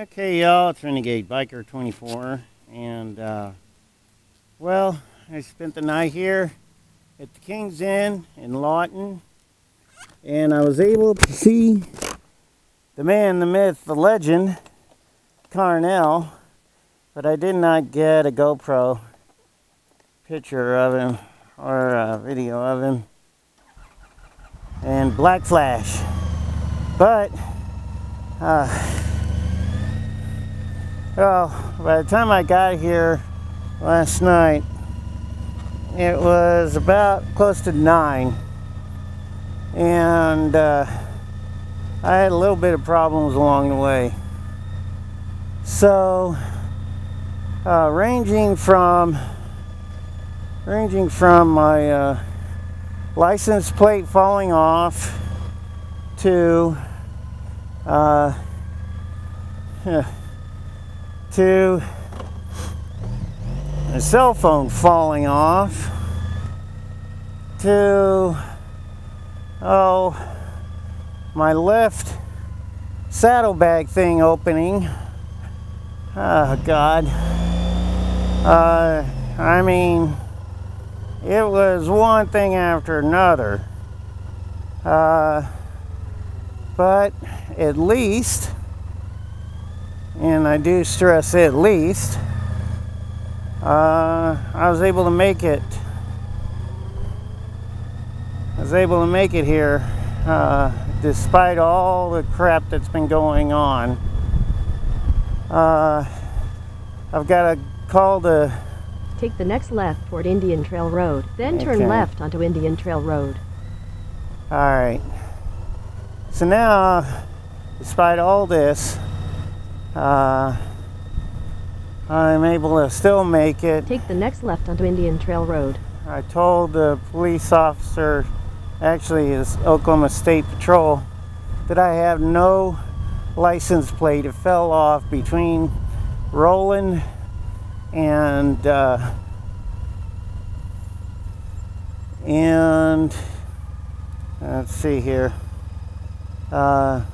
Okay, y'all, it's Renegade Biker 24, and uh, well, I spent the night here at the King's Inn in Lawton, and I was able to see the man, the myth, the legend, Carnell, but I did not get a GoPro picture of him or a video of him, and Black Flash, but. Uh, well, by the time I got here last night, it was about close to nine, and uh, I had a little bit of problems along the way. So, uh, ranging from ranging from my uh, license plate falling off to uh, to a cell phone falling off to oh my left saddlebag thing opening. Oh god. Uh, I mean it was one thing after another. Uh, but at least and I do stress at least, uh, I was able to make it. I was able to make it here uh, despite all the crap that's been going on. Uh, I've got to call the. Take the next left toward Indian Trail Road, then turn Okay. left onto Indian Trail Road. All right. So now, despite all this, uh, I'm able to still make it. Take the next left onto Indian Trail Road. I told the police officer, actually, it's Oklahoma State Patrol, that I have no license plate. It fell off between Roland and uh, and let's see here. Uh,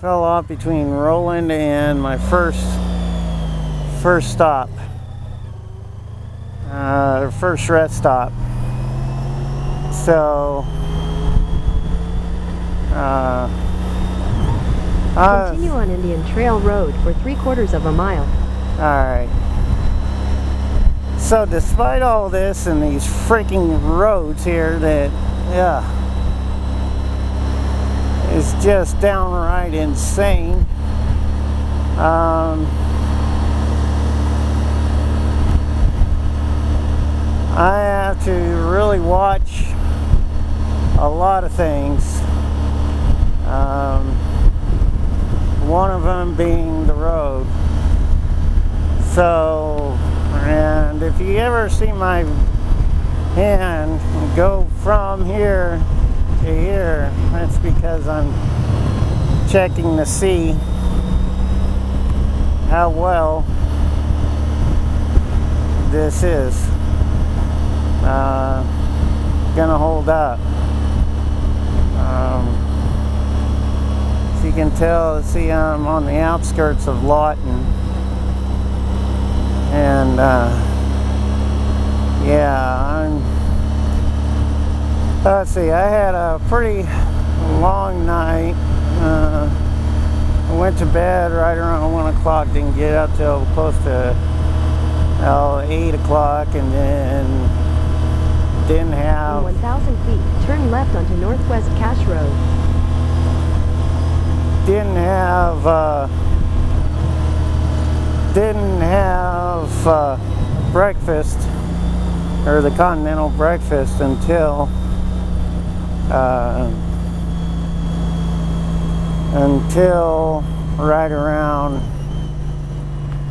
fell off between Roland and my first first stop uh, first rest stop. So, uh, uh, Continue on Indian Trail Road for three quarters of a mile. all right. So, despite all this and these freaking roads here, that yeah, is just downright insane. Um, I have to really watch a lot of things. Um, one of them being the road. So, and if you ever see my hand go from here here, that's because I'm checking to see how well this is uh, gonna hold up. Um, as you can tell, see, I'm on the outskirts of Lawton, and uh, yeah, I'm. Let's see, I had a pretty long night. Uh, I went to bed right around one o'clock. Didn't get up till close to well, eight o'clock, and then didn't have 1,000 feet, turn left onto Northwest Cache Road. didn't have uh, didn't have uh, breakfast or the continental breakfast until uh, until right around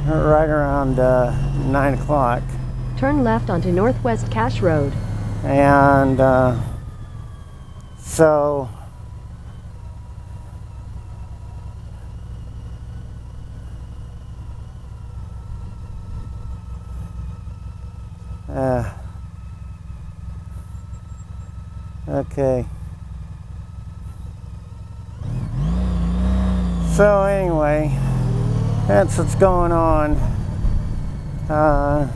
right around uh, nine o'clock Turn left onto Northwest Cache Road. and uh, so uh, okay so anyway that's what's going on. Uh,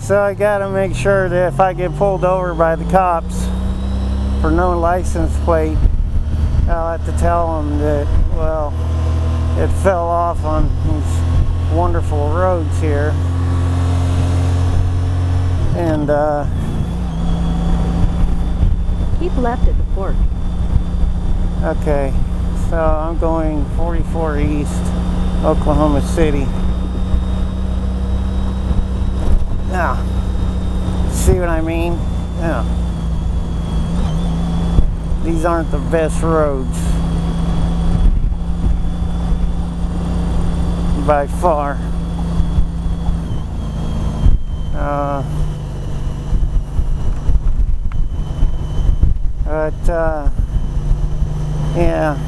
so I gotta make sure that if I get pulled over by the cops for no license plate, I'll have to tell them that, well, it fell off on these wonderful roads here. And, uh, Keep left at the fork. okay, so I'm going 44 East, Oklahoma City. Now, see what I mean? Yeah. These aren't the best roads. By far. Uh, but, uh, yeah.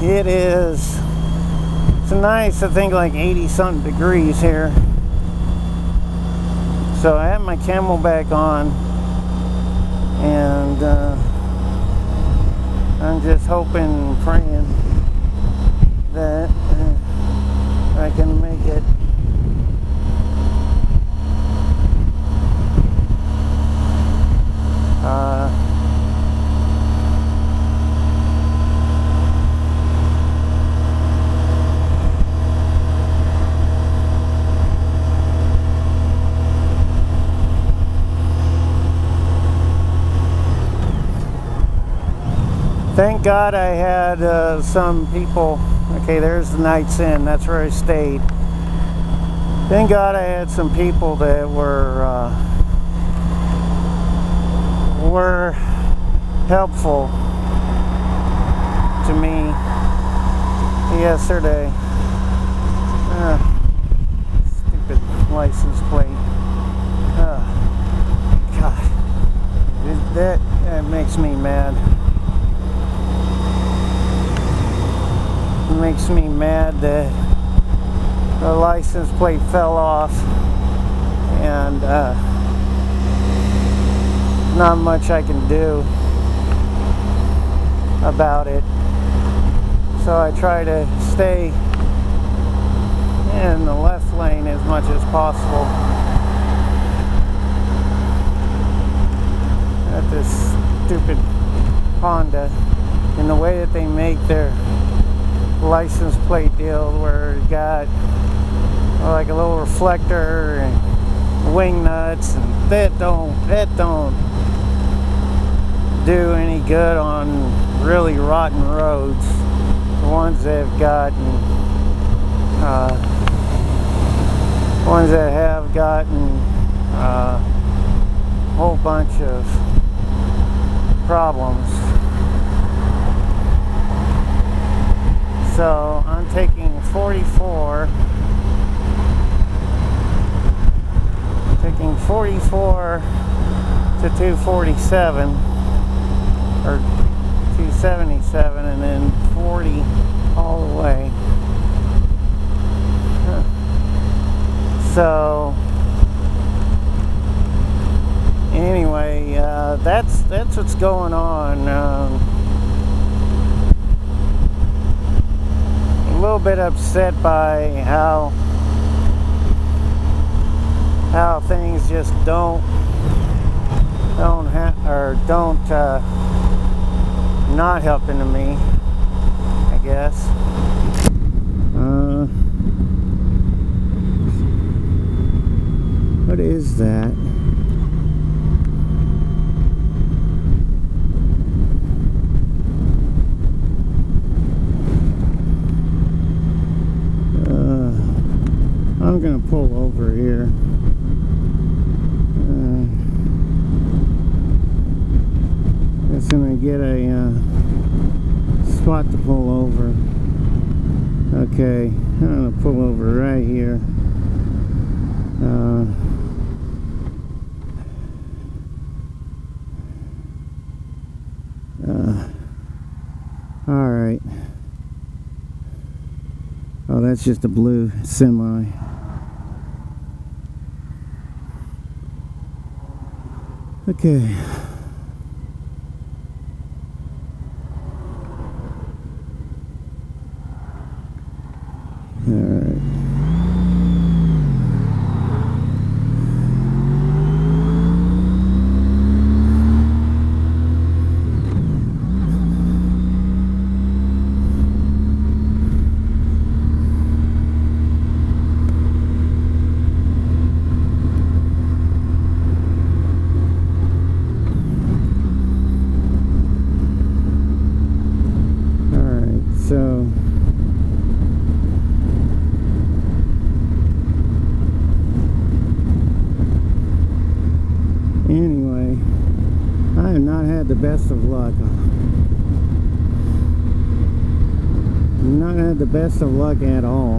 It is. It's nice, I think like 80 something degrees here. So I have my CamelBak on and uh, I'm just hoping and praying that uh, I can make it. Uh, Thank God I had uh, some people. Okay, there's the Knight's Inn. That's where I stayed. Thank God I had some people that were uh, were helpful to me yesterday. Uh, stupid license plate. Uh, God, that that makes me mad. It makes me mad that the license plate fell off and uh, not much I can do about it. So I try to stay in the left lane as much as possible. At this stupid Honda and the way that they make their license plate deal where it got like a little reflector and wing nuts and that don't that don't do any good on really rotten roads. The ones that have gotten uh, ones that have gotten uh, a whole bunch of problems. So I'm taking 44. Taking 44 to 247 or 277 and then 40 all the way. So anyway, uh, that's that's what's going on. Um, a little bit upset by how how things just don't don't ha- or don't uh, not helping to me. I guess. Uh, what is that? Uh, I'm gonna pull over here. Uh, guess I'm gonna get a uh, spot to pull over. Okay, I'm gonna pull over right here. Uh, uh, all right. Oh, that's just a blue semi. Okay. Alright. Alright, so anyway, I have not had the best of luck. Not had the best of luck at all.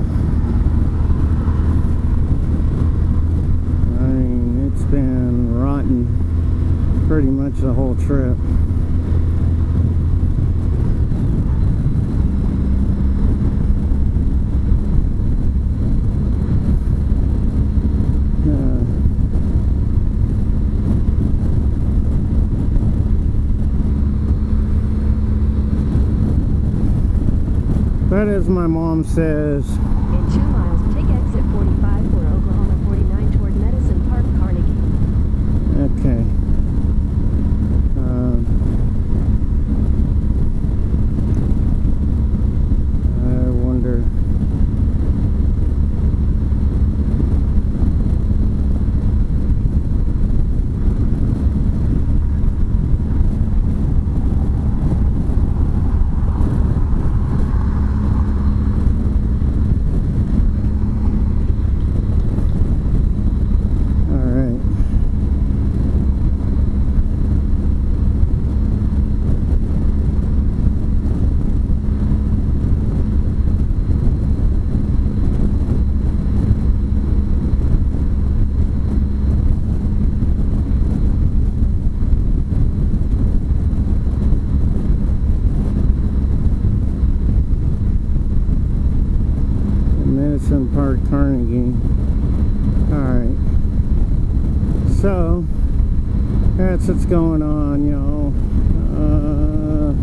I mean, it's been rotten pretty much the whole trip. Uh, But as my mom says, In two miles, take exit 45 for Oklahoma 49 toward Medicine Park, Carnegie. okay. Um, I wonder. All right. Medicine Park, Carnegie. Alright. So, that's what's going on, y'all. Uh,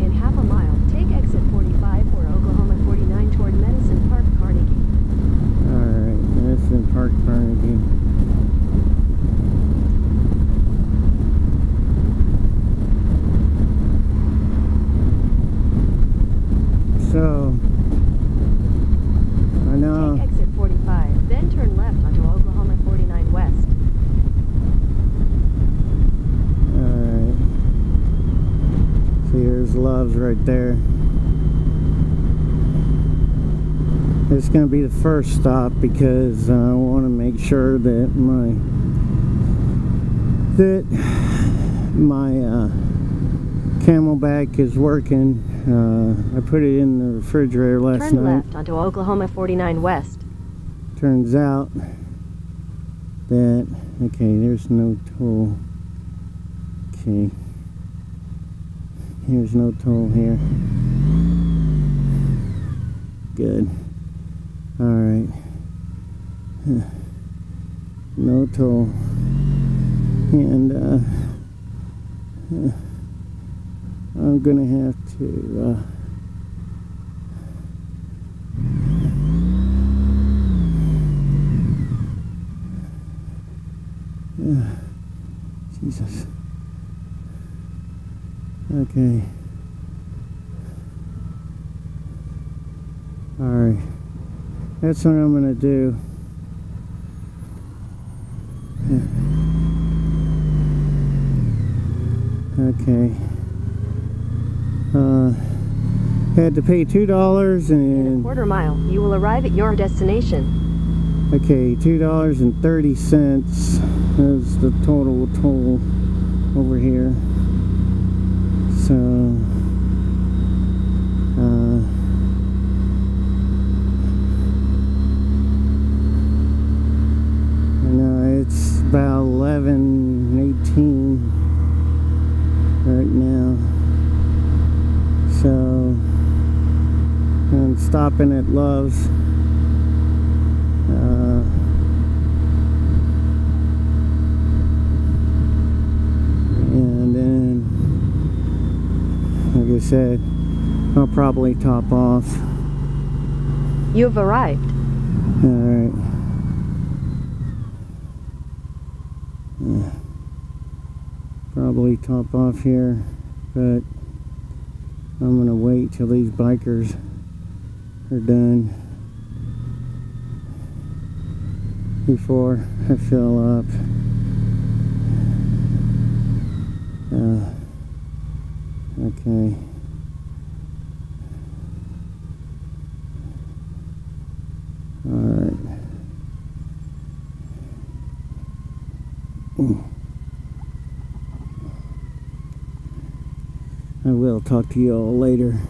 In half a mile, take exit 45 for Oklahoma 49 toward Medicine Park, Carnegie. Alright, Medicine Park, Carnegie. So, I know. Take exit 45, then turn left onto Oklahoma 49 West. Alright. Here's Love's right there. It's going to be the first stop because I want to make sure that my that my uh, CamelBak is working. Uh, I put it in the refrigerator last Turn night. left onto Oklahoma 49 West. Turns out that okay, there's no toll. Okay. Here's no toll here. Good. Alright. No toll. And uh, I'm gonna have to uh, Okay. Alright. That's what I'm gonna do. Okay. Uh, had to pay two dollars In a and quarter mile, you will arrive at your destination. Okay, two dollars and thirty cents is the total toll over here. So, uh, I know it's about eleven eighteen right now. So, I'm stopping at Love's. Uh, said, I'll probably top off. You have arrived. Alright. Uh, Probably top off here, but I'm gonna wait till these bikers are done before I fill up. Uh, okay. Alright. I will talk to you all later.